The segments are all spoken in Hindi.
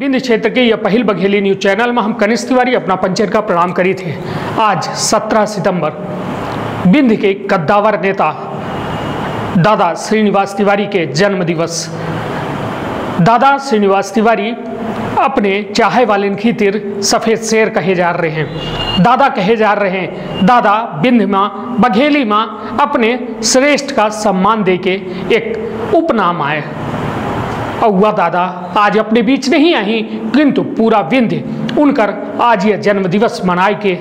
बिंद क्षेत्र के यह पहल बघेली न्यूज़ चैनल में हम कनिष्ठ तिवारी अपना पंचायत का प्रणाम करी थे। आज 17 सितंबर बिंद के कद्दावर नेता दादा श्रीनिवास तिवारी के जन्म दिवस। दादा श्रीनिवास तिवारी अपने चाहे वाले खीतिर सफ़ेद शेर कहे जा रहे हैं। दादा कहे जा रहे हैं, दादा बिंद माँ, बघेली माँ, अपने श्रेष्ठ का सम्मान देके एक उपनाम आए। वह दादा आज अपने बीच नहीं आई किंतु पूरा विंध्य उनकर आज यह जन्म दिवस मनाए के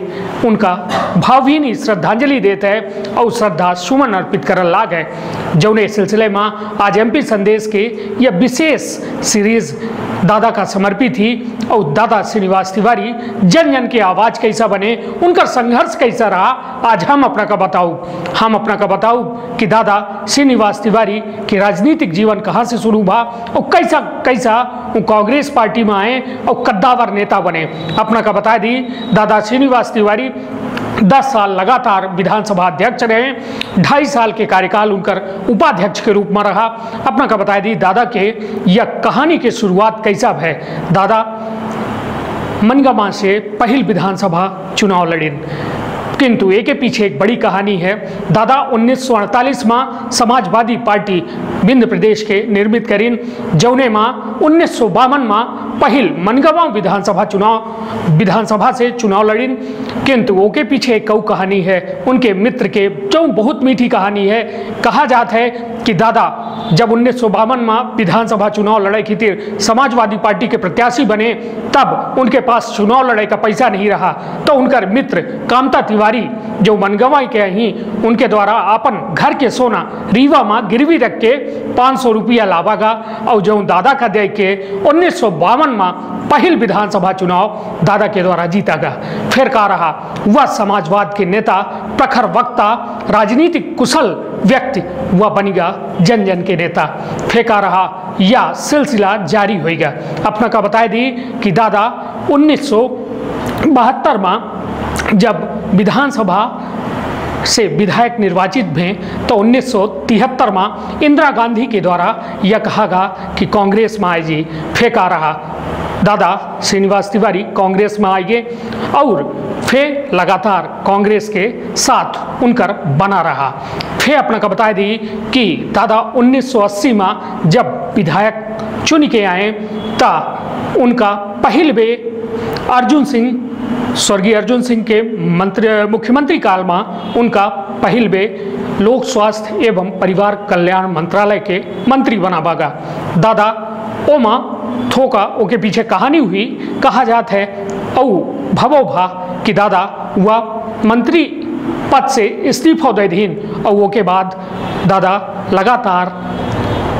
उनका भावभीनी श्रद्धांजलि देते हैं और श्रद्धा सुमन अर्पित कर लाग है। जौने सिलसिले में आज एमपी संदेश के यह विशेष सीरीज़ दादा का समर्पित थी और दादा श्रीनिवास तिवारी जन जन की आवाज़ कैसा बने, उनका संघर्ष कैसा रहा, आज हम अपना का बताऊँ। हम अपना का बताऊँ कि दादा श्रीनिवास तिवारी के राजनीतिक जीवन कहाँ से शुरू हुआ और कैसा कैसा वो कांग्रेस पार्टी में आए और कद्दावर नेता बने। अपना का बता दी, दादा श्रीनिवास तिवारी दस साल लगातार विधानसभा अध्यक्ष रहे, ढाई साल के कार्यकाल उनकर उपाध्यक्ष के रूप में रहा। अपना का बता दी, दादा के यह कहानी की शुरुआत कैसा है? दादा, मनगामा से पहल विधानसभा चुनाव लड़े। किंतु एक के पीछे एक बड़ी कहानी है। दादा 1948 में समाजवादी पार्टी बिंद प्रदेश के निर्मित करीन। जौने माँ, उन्नीस में पहल मनगावा विधानसभा चुनाव, विधानसभा से चुनाव लड़ीन। किंतु वो के पीछे एक कऊ कहानी है। उनके मित्र के जो बहुत मीठी कहानी है। कहा जाता है कि दादा, जब उन्नीस में विधानसभा चुनाव लड़ाई थी समाजवादी पार्टी के प्रत्याशी बने, तब उनके पास चुनाव लड़ाई का पैसा नहीं रहा। तो उनका मित्र कामता तिवारी जो मनगवा के ही, उनके द्वारा अपन घर के सोना रीवा माँ गिरवी रख के पाँच सौ रुपया लावागा और जो दादा का दे के उन्नीस सौ बावन में पहल विधानसभा चुनाव दादा के द्वारा जीतागा। फिर कहा रहा, वह समाजवाद के नेता, प्रखर वक्ता, राजनीतिक कुशल व्यक्ति, वह बनेगा जन जन के नेता। फेंका रहा या सिलसिला जारी होएगा अपना का बता दी कि दादा उन्नीस सौ बहत्तर में जब विधानसभा से विधायक निर्वाचित भे तो उन्नीस में इंदिरा गांधी के द्वारा यह कहा गया कि कांग्रेस में आएगी, फेंका रहा। दादा श्रीनिवास तिवारी कांग्रेस में आइए और फिर लगातार कांग्रेस के साथ उनकर बना रहा। फिर अपना का बता दी कि दादा 1980 में जब विधायक चुन के आए, ता उनका पहल बे अर्जुन सिंह स्वर्गीय अर्जुन सिंह के मंत्री, मुख्यमंत्री काल में उनका पहल बे लोक स्वास्थ्य एवं परिवार कल्याण मंत्रालय के मंत्री बना बागा। दादा ओमा थोका, ओके पीछे कहानी हुई, कहा जाता है, औ, भवो भा, कि दादा वह मंत्री पद से इस्तीफा दे दीन और वो के बाद दादा लगातार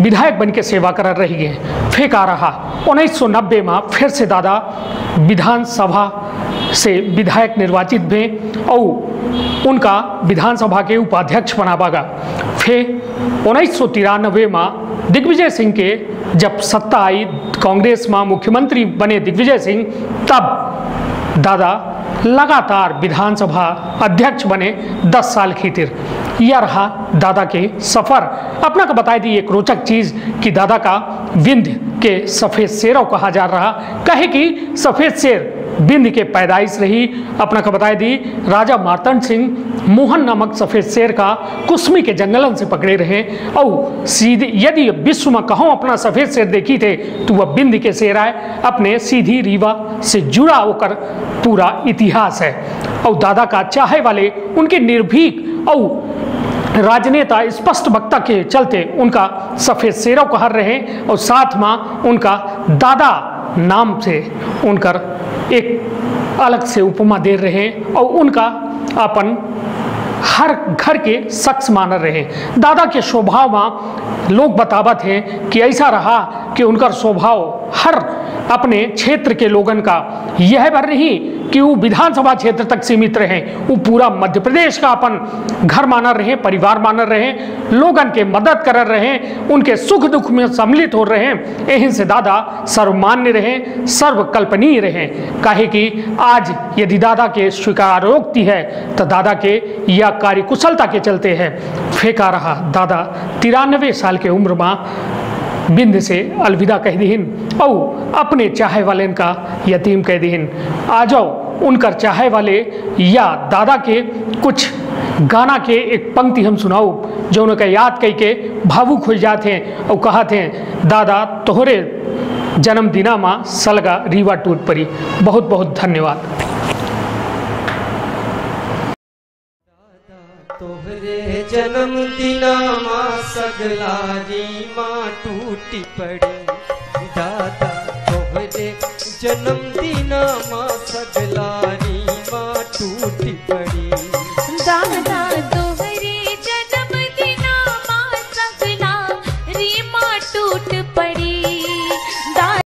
विधायक बन के सेवा कर रही फिर आ रहा। 1990 में फिर से दादा विधानसभा से विधायक निर्वाचित भे और उनका विधानसभा के उपाध्यक्ष बनावागा फिर उन्नीस सौ तिरानबे में दिग्विजय सिंह के जब सत्ता आई, कांग्रेस में मुख्यमंत्री बने दिग्विजय सिंह, तब दादा लगातार विधानसभा अध्यक्ष बने 10 साल खीतिर यह रहा दादा के सफ़र। अपना को बताई दी एक रोचक चीज़ कि दादा का विंध्य के सफ़ेद शेरों कहा जा रहा। कहे कि सफ़ेद शेर बिंद के पैदाइश रही। अपना का बताई दी, राजा मार्तंड सिंह मोहन नामक सफ़ेद शेर का कुसमी के जंगलन से पकड़े रहे। और सीधे यदि विश्व में कहों अपना सफ़ेद शेर देखी थे तो वह बिंद के शेर आए। अपने सीधी रीवा से जुड़ा होकर पूरा इतिहास है। और दादा का चाहे वाले उनके निर्भीक और राजनेता स्पष्ट वक्ता के चलते उनका सफ़ेद शेरों को हर रहे और साथ में उनका दादा नाम से उनकर एक अलग से उपमा दे रहे और उनका अपन हर घर के शख्स मान रहे। दादा के स्वभाव में लोग बतावत हैं कि ऐसा रहा कि उनका स्वभाव हर अपने क्षेत्र के लोगन का यह भर नहीं कि वो विधानसभा क्षेत्र तक सीमित रहे, वो पूरा मध्य प्रदेश का अपन घर माना रहे, परिवार माना रहे, लोगन के मदद कर रहे, उनके सुख दुख में सम्मिलित हो रहे यहीं से दादा सर्वमान्य रहे, सर्वकल्पनीय रहे। काहे कि आज यदि दादा के स्वीकारोक्ति है तो दादा के या कार्यकुशलता के चलते हैं। फेंका रहा दादा तिरानवे साल के उम्र में बिंद से अलविदा कह दीन और अपने चाहे वाले का यतीम कह दीन आ जाओ उनकर चाहे वाले या दादा के कुछ गाना के एक पंक्ति हम सुनाऊ जो उनका याद कह के भावुक हो जाते हैं और कहते हैं, दादा तोहरे जन्मदिना माँ सलगा रीवा टूट पड़ी बहुत बहुत धन्यवाद। जन्म दिना माँ सगलारी माँ टूटी पड़ी। दादा तोहरे जन्म दिना माँ सगलारी माँ टूटी पड़ी।